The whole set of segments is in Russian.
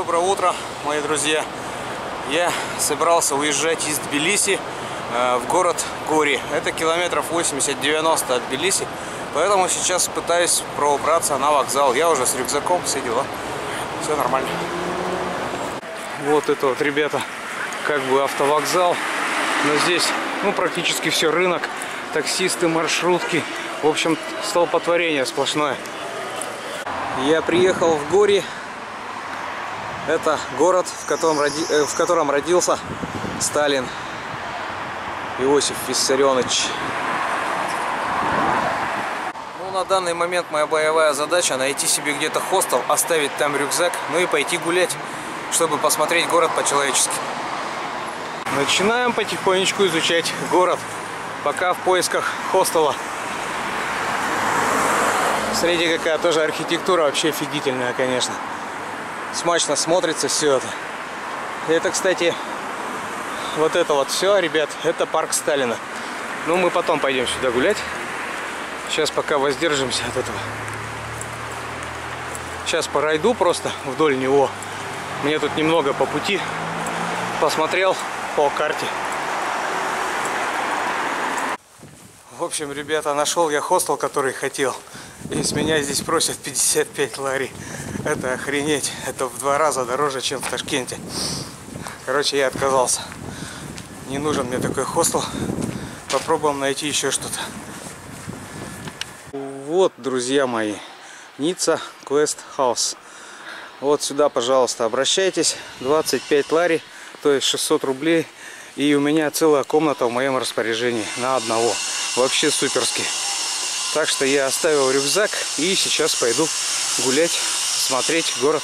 Доброе утро, мои друзья. Я собирался уезжать из Тбилиси э, в город Гори. Это километров 80-90 от Тбилиси. Поэтому сейчас пытаюсь пробраться на вокзал. Я уже с рюкзаком, все дела. Все нормально. Вот это вот, ребята, как бы автовокзал. Но здесь, ну, практически все рынок. Таксисты, маршрутки. В общем, столпотворение сплошное. Я приехал в Гори. Это город, в котором, роди... э, в котором родился Сталин Иосиф Виссарионович. Ну, на данный момент моя боевая задача найти себе где-то хостел, оставить там рюкзак, ну и пойти гулять, чтобы посмотреть город по-человечески. Начинаем потихонечку изучать город, пока в поисках хостела. Смотрите, какая тоже архитектура вообще офигительная, конечно. Смачно смотрится все это. Это, кстати, вот это вот все, ребят, это парк Сталина. Ну, мы потом пойдем сюда гулять. Сейчас пока воздержимся от этого. Сейчас пройду просто вдоль него. Мне тут немного по пути. Посмотрел по карте. В общем, ребята, нашел я хостел, который хотел. И с меня здесь просят 55 лари. Это охренеть. Это в два раза дороже, чем в Ташкенте. Короче, я отказался. Не нужен мне такой хостел. Попробуем найти еще что-то. Вот, друзья мои, Ницца Квест Хаус. Вот сюда, пожалуйста, обращайтесь. 25 лари, то есть 600 рублей. И у меня целая комната в моем распоряжении на одного. Вообще суперски. Так что я оставил рюкзак и сейчас пойду гулять, смотреть город.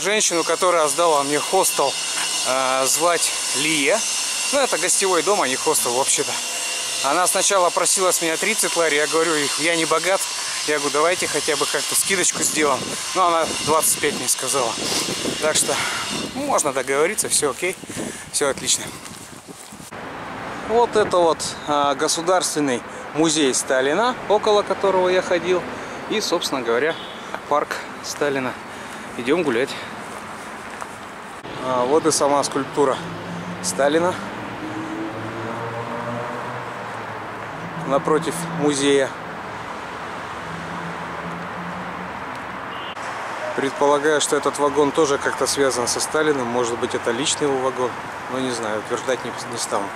Женщину, которая сдала мне хостел, э, звать Лия. Ну, это гостевой дом, а не хостел вообще-то. Она сначала просила с меня 30 лари, я говорю, я не богат. Я говорю, давайте хотя бы как-то скидочку сделаем. Но она 25 мне сказала. Так что можно договориться, все окей, все отлично. Вот это вот а, государственный музей Сталина, около которого я ходил. И, собственно говоря, парк Сталина. Идем гулять. А, вот и сама скульптура Сталина. Напротив музея. Предполагаю, что этот вагон тоже как-то связан со Сталиным. Может быть, это личный его вагон. Но не знаю, утверждать не, не стану.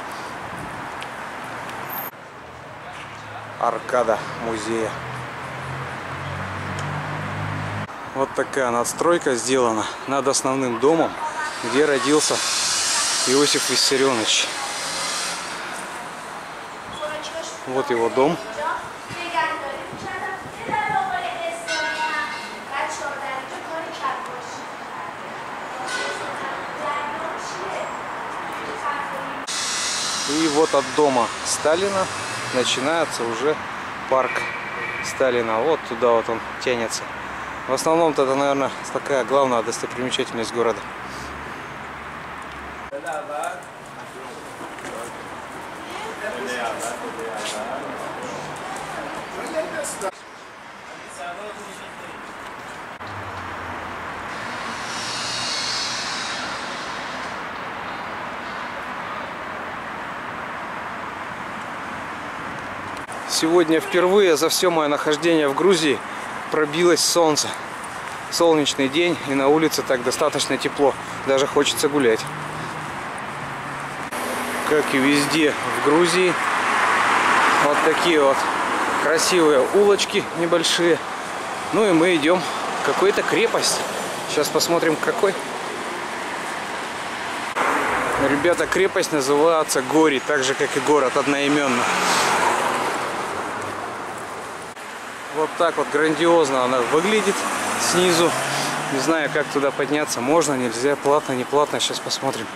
Аркада музея. Вот такая надстройка сделана над основным домом, где родился Иосиф Виссарионович. Вот его дом. И вот от дома Сталина начинается уже парк Сталина. Вот туда вот он тянется. В основном-то это, наверное, такая главная достопримечательность города. Сегодня впервые за все мое нахождение в Грузии пробилось солнце. Солнечный день и на улице так достаточно тепло. Даже хочется гулять. Как и везде в Грузии. Вот такие вот красивые улочки небольшие. Ну и мы идем в какую-то крепость. Сейчас посмотрим какой. Ребята, крепость называется Гори, так же как и город одноименно. Вот так вот грандиозно она выглядит снизу. Не знаю, как туда подняться. Можно, нельзя, платно, не платно. Сейчас посмотрим.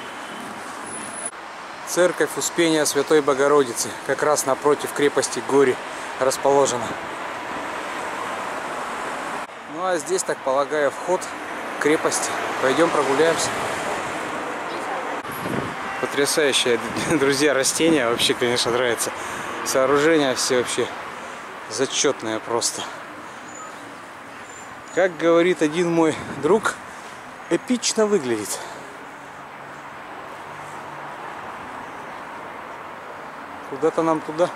Церковь Успения Святой Богородицы. Как раз напротив крепости Гори расположена. Ну а здесь, так полагаю, вход крепости. Пойдем прогуляемся. Потрясающее, друзья, растения. Вообще, конечно, нравится. Сооружения все вообще Зачетная просто. как говорит один мой друг, эпично выглядит. Куда-то нам туда.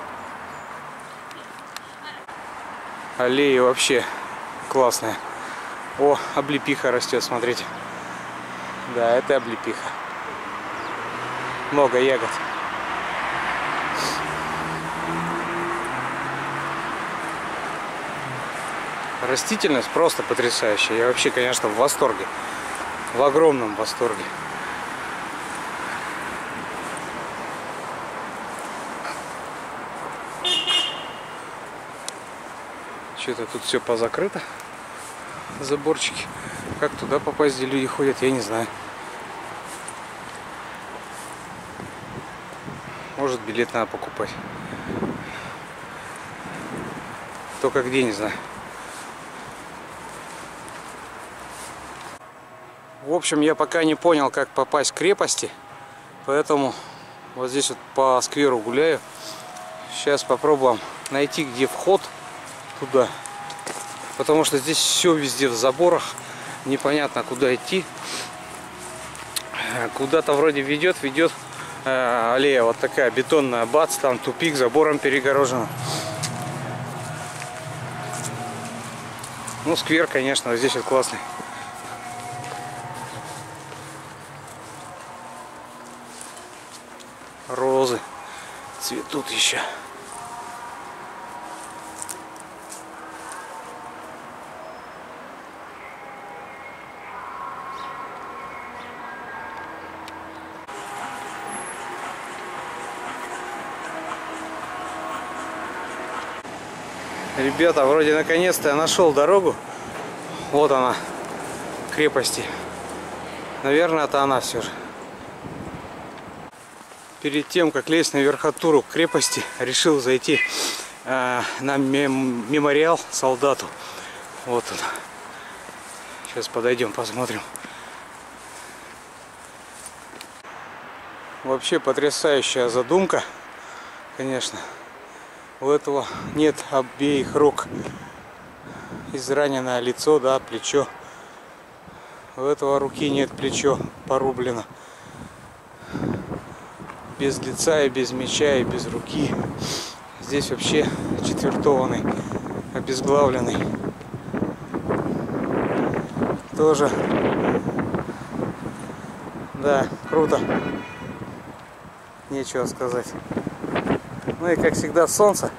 Аллеи вообще классная. О, облепиха растет, смотрите. Да, это облепиха. Много ягод. Растительность просто потрясающая. Я вообще, конечно, в восторге. В огромном восторге. Что-то тут все позакрыто. Заборчики. Как туда попасть, где люди ходят, я не знаю. Может билет надо покупать. Только где, не знаю. В общем, я пока не понял, как попасть к крепости. Поэтому вот здесь вот по скверу гуляю. Сейчас попробуем найти, где вход туда. Потому что здесь все везде в заборах. Непонятно, куда идти. Куда-то вроде ведет, ведет э, аллея вот такая бетонная. Бац, там тупик, забором перегорожено. Ну, сквер, конечно, здесь вот классный. Еще. Ребята, вроде наконец-то я нашел дорогу. Вот она, крепости. Наверное, это она все же. Перед тем, как лезть на верхотуру крепости, решил зайти э, на мем мемориал солдату. Вот он. Сейчас подойдем, посмотрим. Вообще потрясающая задумка, конечно. У этого нет обеих рук. Израненное лицо, да, плечо. У этого руки нет плечо, порублено. Без лица и без меча и без руки. Здесь вообще четвертованный, обезглавленный. Тоже. Да, круто. Нечего сказать. Ну и как всегда солнце.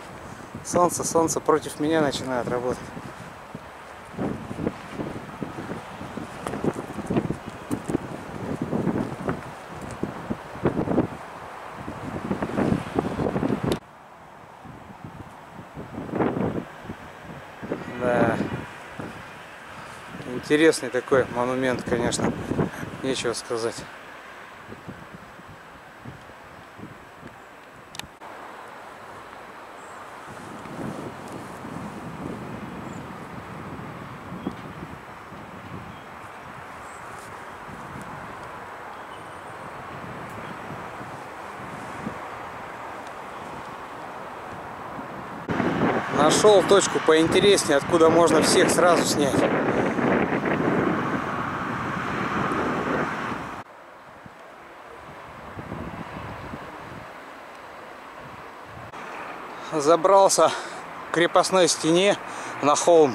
Солнце, солнце против меня начинает работать. Да. Интересный такой монумент, конечно. Нечего сказать. Нашел точку поинтереснее, откуда можно всех сразу снять. Забрался к крепостной стене на холм.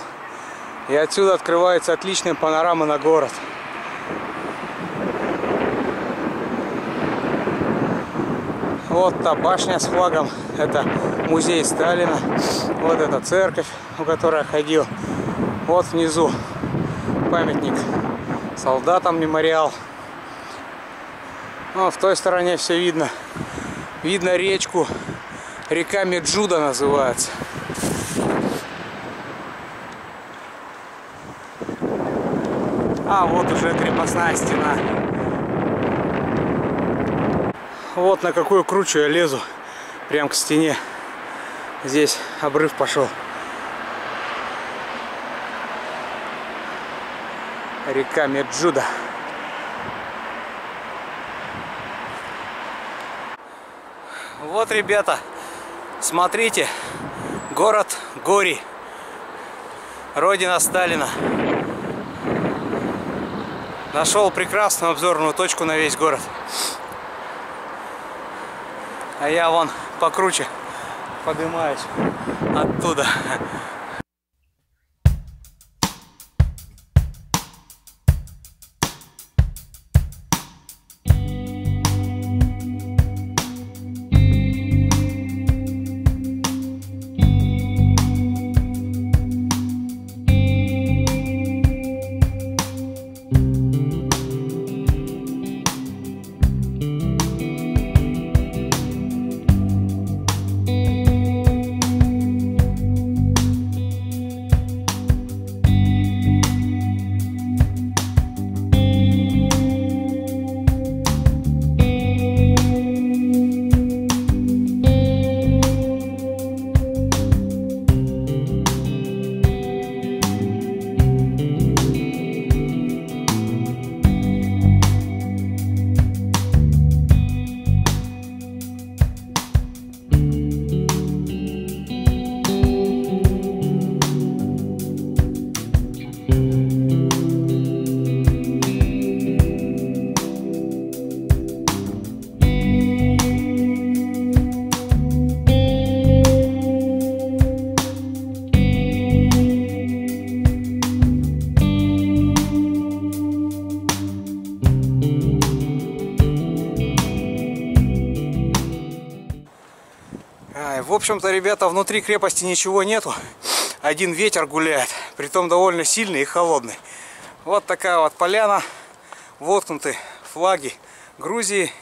И отсюда открывается отличная панорама на город. Вот та башня с флагом. Это музей Сталина. Вот эта церковь, у которой я ходил. Вот внизу памятник солдатам мемориал. Ну, в той стороне все видно. Видно речку. Река Меджуда называется. А вот уже крепостная стена. Вот на какую кручу я лезу. Прям к стене. Здесь обрыв пошел. Река Меджуда. Вот, ребята, Смотрите, город Гори, родина Сталина. Нашел прекрасную обзорную точку на весь город. А я вон покруче поднимаюсь оттуда. Общем-то, ребята, внутри крепости ничего нету. Один ветер гуляет, притом довольно сильный и холодный. Вот такая вот поляна. Воткнуты флаги Грузии.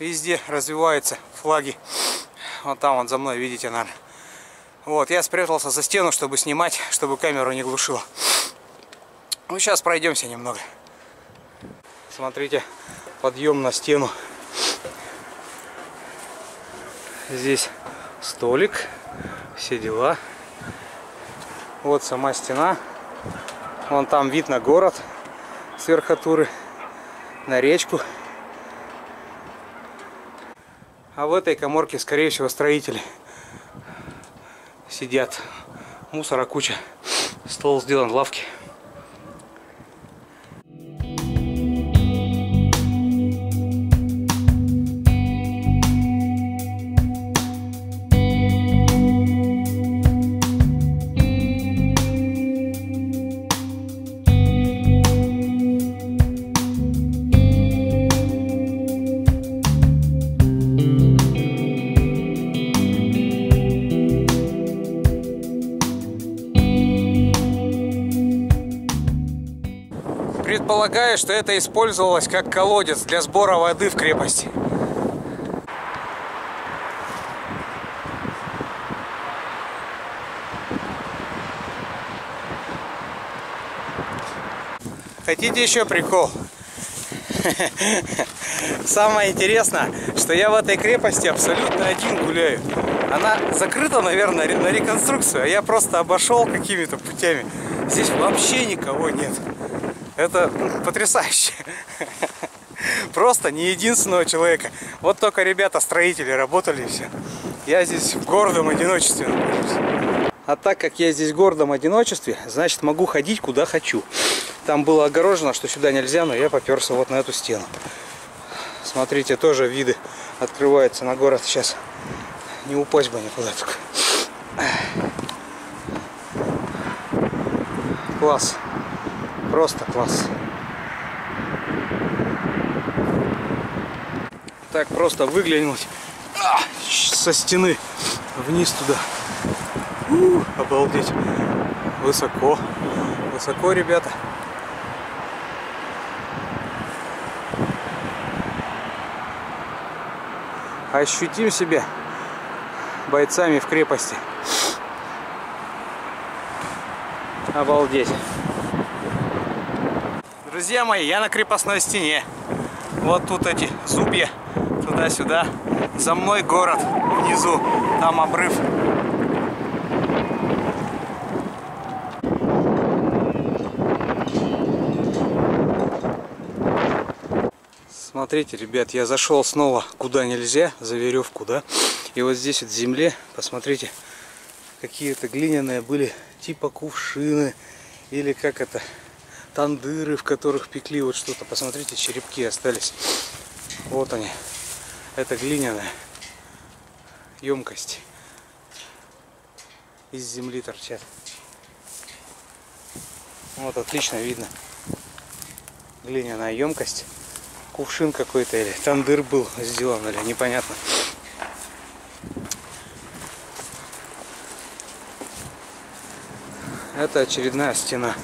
Везде развиваются флаги. Вот там вот за мной, видите, наверное. Вот, я спрятался за стену, чтобы снимать, чтобы камеру не глушило. Ну, сейчас пройдемся немного. Смотрите, подъем на стену. Здесь столик, все дела. Вот сама стена. Вон там вид на город с верхотуры, на речку. А в этой коморке, скорее всего, строители сидят. Мусора куча. Стол сделан, лавки. Предполагаю, что это использовалось как колодец для сбора воды в крепости. Хотите еще прикол? Самое интересное, что я в этой крепости абсолютно один гуляю. Она закрыта, наверное, на реконструкцию, а я просто обошел какими-то путями. Здесь вообще никого нет. Это потрясающе. Просто не единственного человека. Вот только ребята-строители работали и все. Я здесь в гордом одиночестве. А так как я здесь в гордом одиночестве, значит могу ходить куда хочу. Там было огорожено, что сюда нельзя, но я поперся вот на эту стену. Смотрите, тоже виды открываются на город сейчас. Не упасть бы никуда только. Класс. Просто класс. Так просто выглянуть со стены вниз туда. У, обалдеть. Высоко. Высоко, ребята. Ощутим себя бойцами в крепости. Обалдеть. Друзья мои, я на крепостной стене. Вот тут эти зубья, туда-сюда. За мной город внизу, там обрыв. Смотрите, ребят, я зашел снова куда нельзя, за веревку, да. И вот здесь вот в земле, посмотрите, какие-то глиняные были, типа кувшины, или как это, тандыры, в которых пекли вот что-то. Посмотрите, черепки остались. Вот они. Это глиняная емкость. Из земли торчат. Вот отлично видно. Глиняная емкость. Кувшин какой-то или тандыр был сделан или непонятно. Это очередная стена.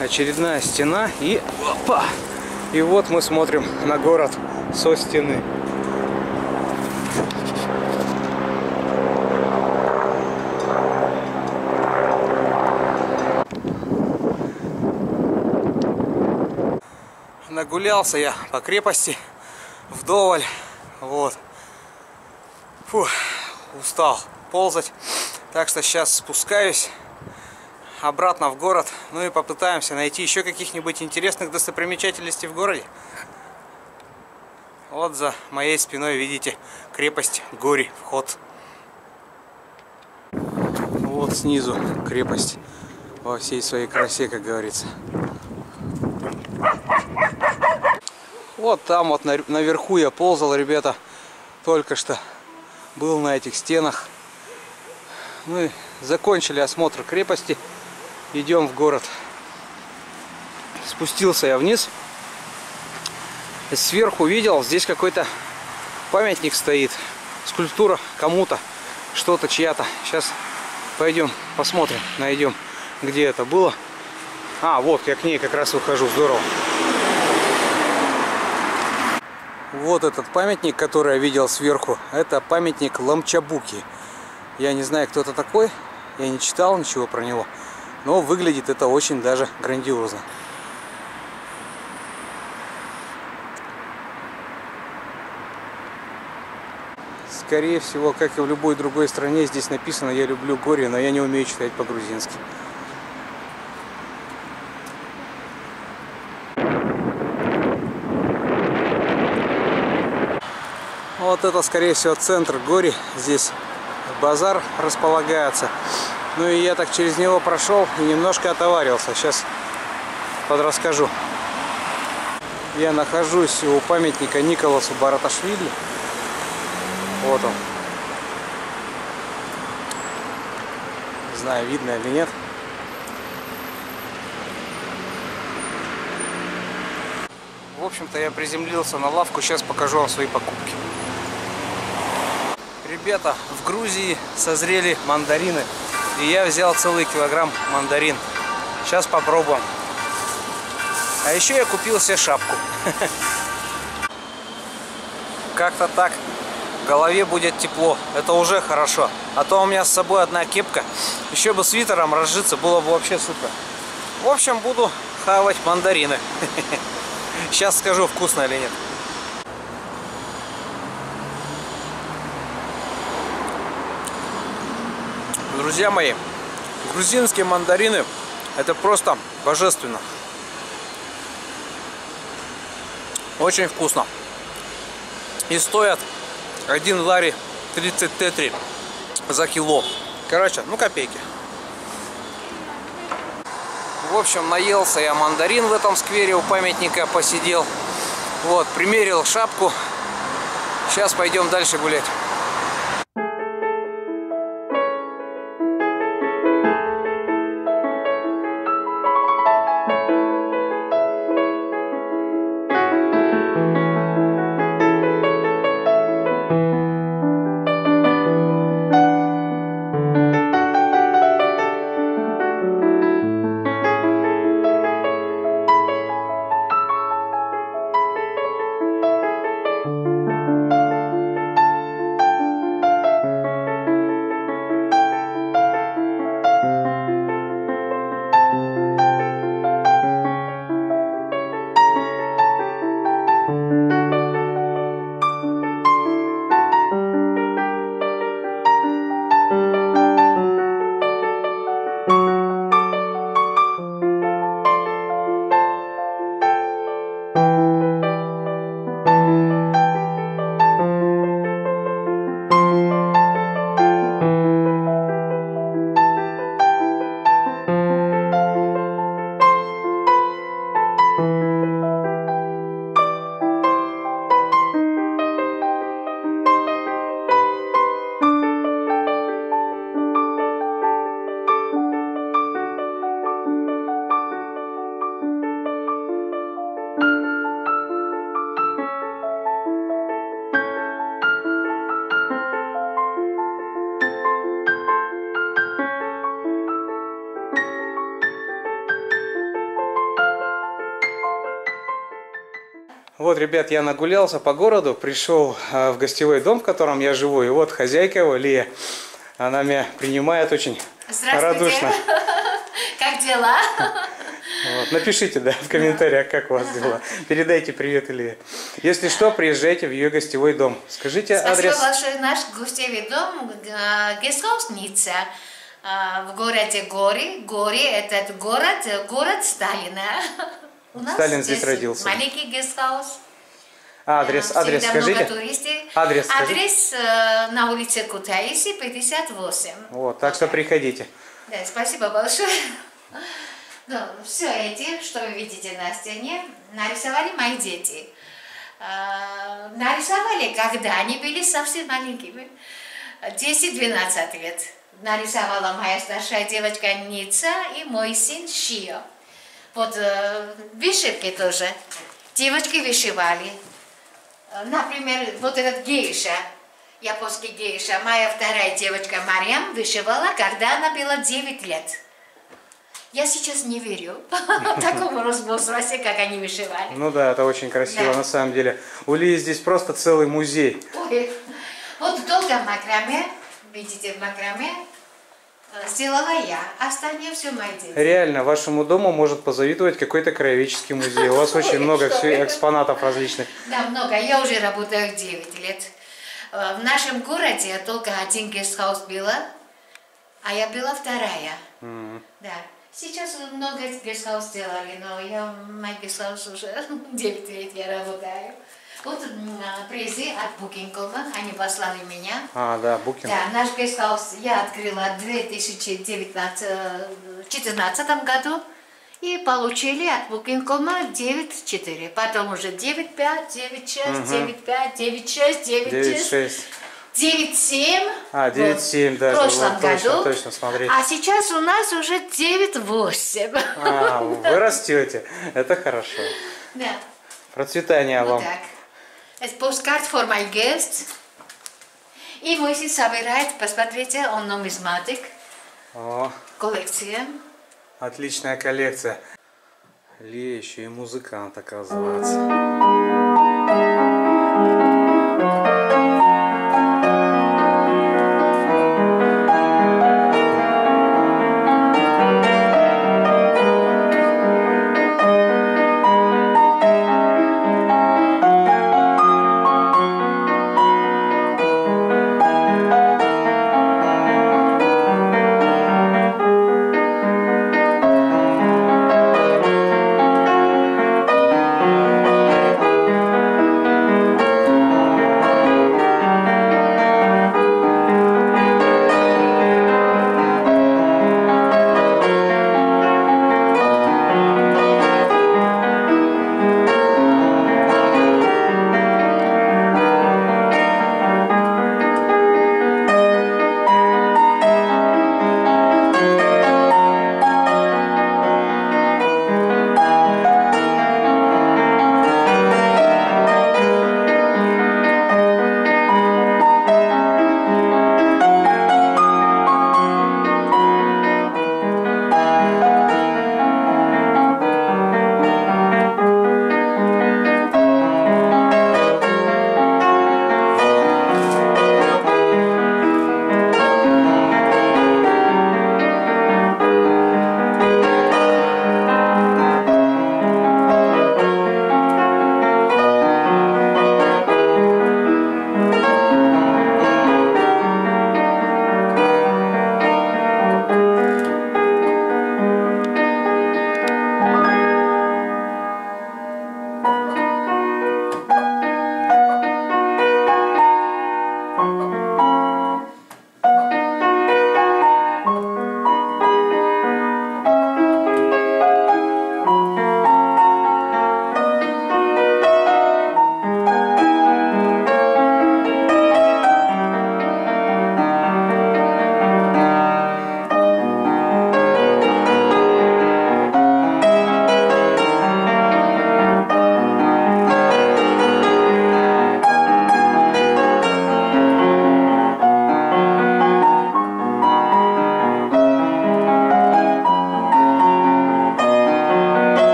Очередная стена и опа! И вот мы смотрим на город со стены. Нагулялся я по крепости вдоволь. Вот. Фу, устал ползать. Так что сейчас спускаюсь обратно в город. Ну и попытаемся найти еще каких-нибудь интересных достопримечательностей в городе. Вот за моей спиной видите крепость Гори, вход. Вот снизу крепость во всей своей красе, как говорится. Вот там вот наверху я ползал, ребята, только что был на этих стенах. Мы закончили осмотр крепости. Идем в город. Спустился я вниз. Сверху видел, здесь какой-то памятник стоит. Скульптура кому-то. Что-то чья-то. Сейчас пойдем посмотрим, найдем, где это было. А, вот я к ней как раз выхожу. Здорово. Вот этот памятник, который я видел сверху, это памятник Ламчабуки. Я не знаю, кто это такой, я не читал ничего про него, но выглядит это очень даже грандиозно. Скорее всего, как и в любой другой стране, здесь написано «Я люблю горе», но я не умею читать по-грузински. Вот это, скорее всего, центр Гори. Здесь базар располагается. Ну и я так через него прошел и немножко отоварился. Сейчас подрасскажу. Я нахожусь у памятника Николасу Бараташвили. Вот он. Не знаю, видно или нет. В общем-то, я приземлился на лавку. Сейчас покажу вам свои покупки. Ребята, в Грузии созрели мандарины. И я взял целый килограмм мандарин. Сейчас попробуем. А еще я купил себе шапку. Как-то так. В голове будет тепло. Это уже хорошо. А то у меня с собой одна кепка. Еще бы свитером разжиться, было бы вообще супер. В общем, буду хавать мандарины. Сейчас скажу, вкусно или нет. Друзья мои, грузинские мандарины это просто божественно. Очень вкусно. И стоят 1 лари 30 тетри за кило. Короче, ну копейки. В общем, наелся я мандарин в этом сквере у памятника, посидел. Вот, примерил шапку. Сейчас пойдем дальше гулять. Вот, ребят, я нагулялся по городу, пришел э, в гостевой дом, в котором я живу. И вот хозяйка его, Лия, она меня принимает очень радушно. Как дела? Вот. Напишите, да, в комментариях, как у вас дела. Передайте привет Илье. Если что, приезжайте в ее гостевой дом. Скажите Спасибо адрес. Спасибо большое. Наш гостевой дом, гестхаус Ницца, в городе Гори. Гори – это город, город Сталина. У нас Сталин здесь, родился. Маленький гестхаус. Адрес, адрес скажите. туристы. Адрес, скажите. адрес э, на улице Кутаиси, 58. Вот, так что приходите. Да, спасибо большое. Ну, все эти, что вы видите на стене, нарисовали мои дети. Э, нарисовали, когда они были совсем маленькими. 10-12 лет. Нарисовала моя старшая девочка Ница и мой сын Шио. Вот э, вышивки тоже. Девочки вышивали. Например, вот этот гейша, японский гейша, моя вторая девочка Марьям вышивала, когда она была 9 лет. Я сейчас не верю такому возрасте, как они вышивали. Ну да, это очень красиво да. на самом деле. У Ли здесь просто целый музей. Ой. Вот долго макраме, видите, в макраме э, сделала я, остальные все мои дети. Реально, вашему дому может позавидовать какой-то краеведческий музей. У вас очень много экспонатов различных. Да, много. Я уже работаю 9 лет. Э, в нашем городе только один гестхаус было, а я была вторая. Да. Сейчас много гестхаус сделали, но я мой гестхаус уже 9 лет я работаю. Вот призы от Booking.com, они послали меня. А, да, Booking. Да, наш гестхаус я открыла в 2014 году. И получили от Booking.com 9.4. Потом уже 9.5, 9.6, угу. 9.5, 9.6, 9.6. 9.7. А, 9.7, вот, да. В прошлом вот, году. Точно, точно, смотри. А сейчас у нас уже 9.8. А, вы растете. Это хорошо. Да. Процветания вот вам. так. Это посткарт for my guest. И мой сын собирает, посмотрите, он нумизматик. О. Коллекция. Отличная коллекция. Лия еще и музыкант, оказывается.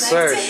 Потрясающе, браво.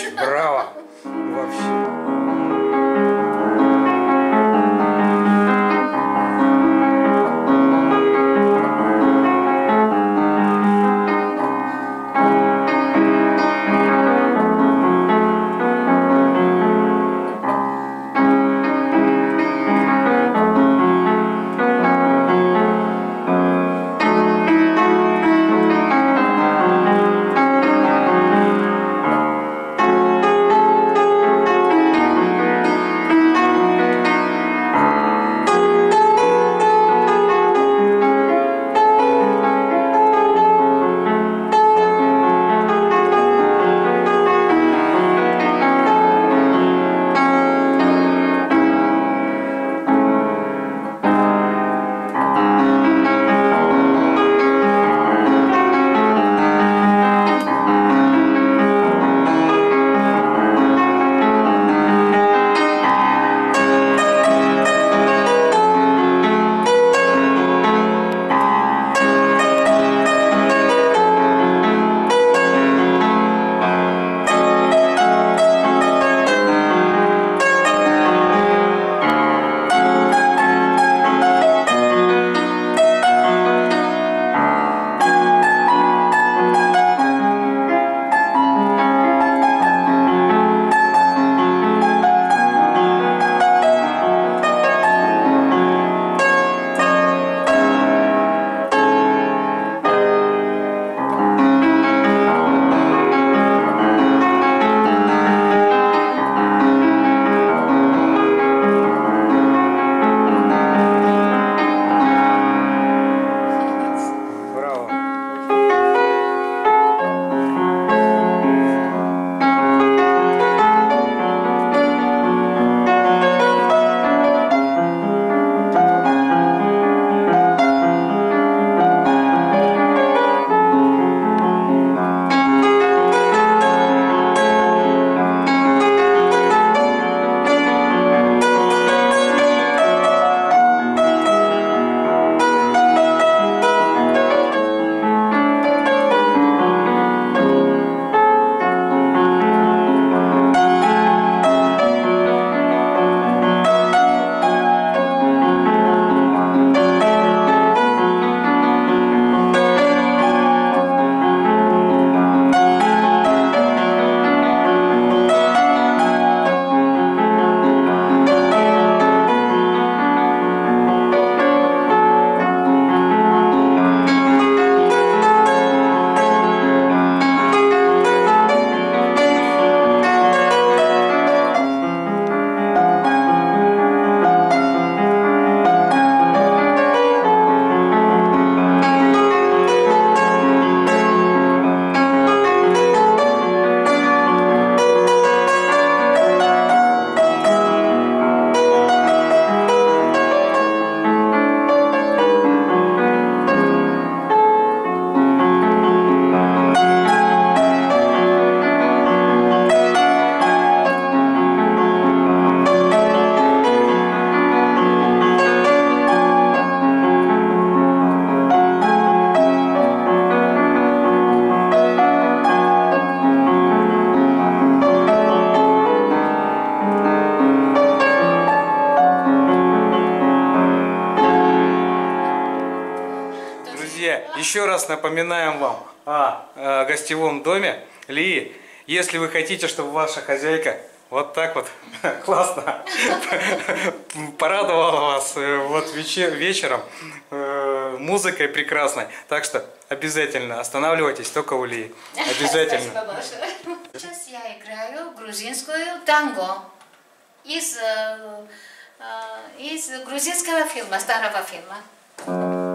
Раз напоминаем вам о, э, гостевом доме Ли. Если вы хотите, чтобы ваша хозяйка вот так вот классно порадовала вас э, вот вечер, вечером э, музыкой прекрасной, так что обязательно останавливайтесь только у Ли. Обязательно. Сейчас я играю грузинскую танго из, из грузинского фильма, старого фильма.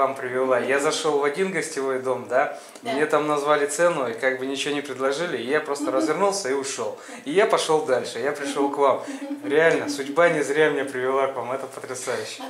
Вам привела. Я зашел в один гостевой дом, да, Да. мне там назвали цену и как бы ничего не предложили, и я просто развернулся и ушел. И я пошел дальше, я пришел к вам. Реально, судьба не зря меня привела к вам, это потрясающе.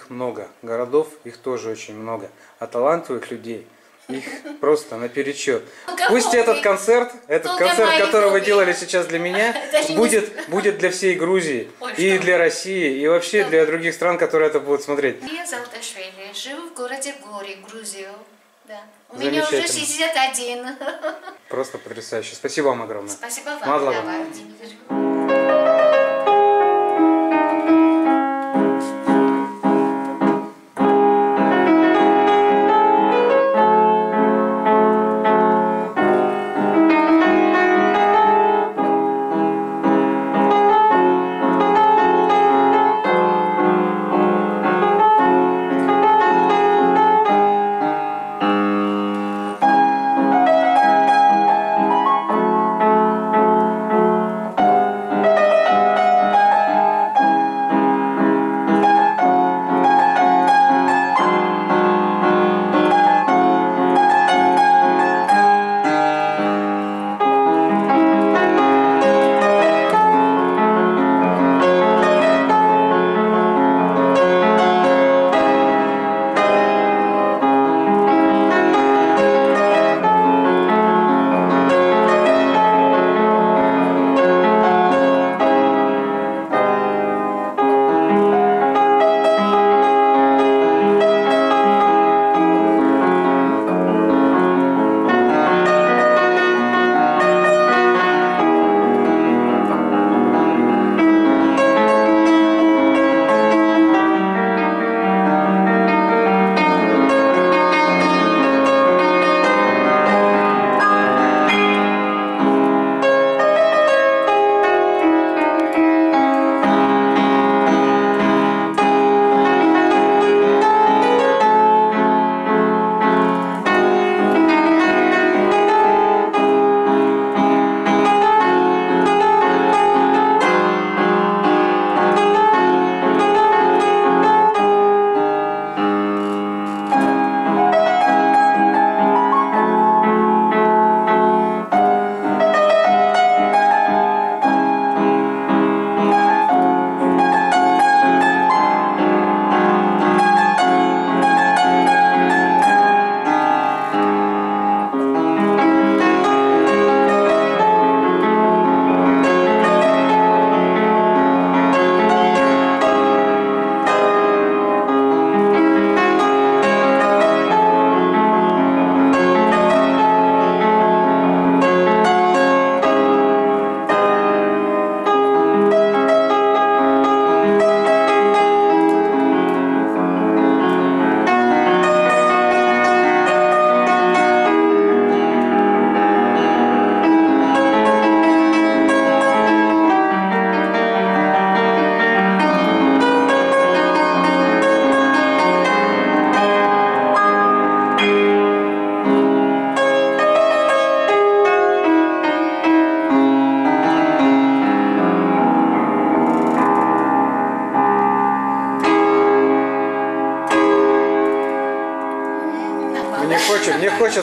Их много. Городов их тоже очень много. А талантливых людей их просто наперечет. Пусть этот концерт, этот концерт, который вы делали сейчас для меня, будет, будет для всей Грузии. И для России, и вообще для других стран, которые это будут смотреть. Я зовут Ашвили, живу в городе Гори, Грузию. Да. У меня уже Замечательно. 61. Просто потрясающе. Спасибо вам огромное. Спасибо вам, Мадлова.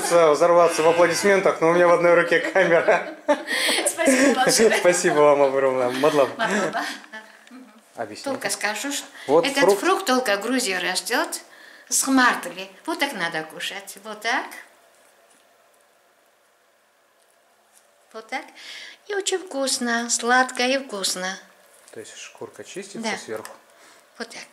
Хочется взорваться в аплодисментах, но у меня в одной руке камера. Спасибо большое. Спасибо вам огромное. Мадлав, Мадлова. объясни. Только скажу, что Вот этот фрукт. фрукт. только Грузия растет с мартли. Вот так надо кушать. Вот так. Вот так. И очень вкусно, сладко и вкусно. То есть шкурка чистится Да. сверху. Вот так.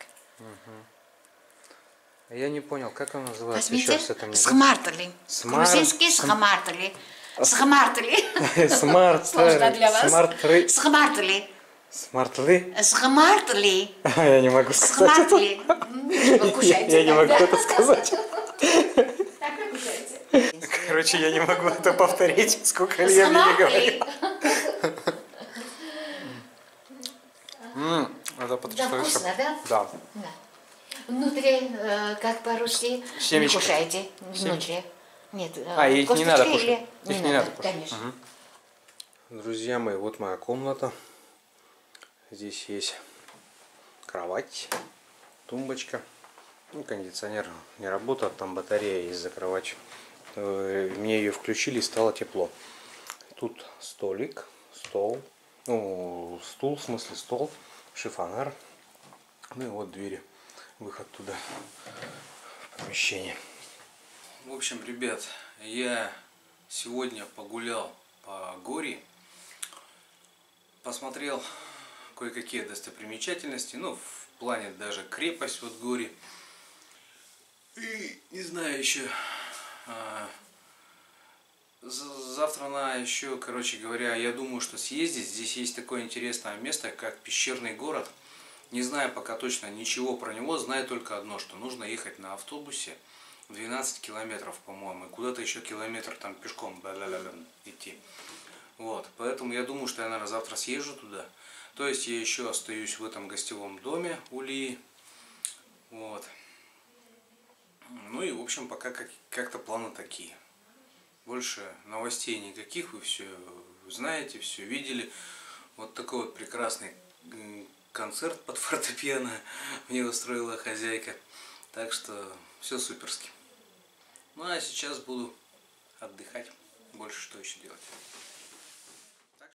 Я не понял, как она называется? Возьмите Еще раз это мне. схмартли. Смар- Грузинский схмартли. Схмартли. Смарт. Сложно для вас. Смартры. Схмартли. Смартлы. Схмартли. Я не могу сказать. Схмартли. Я не могу это сказать. Короче, я не могу это повторить, сколько я мне не говорил. Это вкусно, да? Да. Внутри, э, как по-русски, не кушайте. Внутри. Нет, А, их не надо кушать. или- Их не надо кушать. Конечно. Друзья мои, вот моя комната. Здесь есть кровать, тумбочка. Ну, кондиционер не работает, там батарея есть закрывать. Э, Мне ее включили, и стало тепло. Тут столик, стол, ну, стул, в смысле стол, шифонер. Ну и вот двери. Выход туда, в помещение. В общем, ребят, я сегодня погулял по горе, посмотрел кое-какие достопримечательности, ну, в плане даже крепость вот горе. И не знаю еще, а, завтра на еще, короче говоря, я думаю, что съездить. Здесь есть такое интересное место, как пещерный город. Не знаю пока точно ничего про него, знаю только одно, что нужно ехать на автобусе 12 километров, по-моему, и куда-то еще километр там пешком идти. Вот, поэтому я думаю, что я, наверное, завтра съезжу туда. То есть я еще остаюсь в этом гостевом доме у Ли. Вот. Ну и, в общем, пока как-то планы такие. Больше новостей никаких, вы все знаете, все видели. Вот такой вот прекрасный концерт под фортепиано мне устроила хозяйка. Так что все суперски. Ну а сейчас буду отдыхать. Больше что еще делать.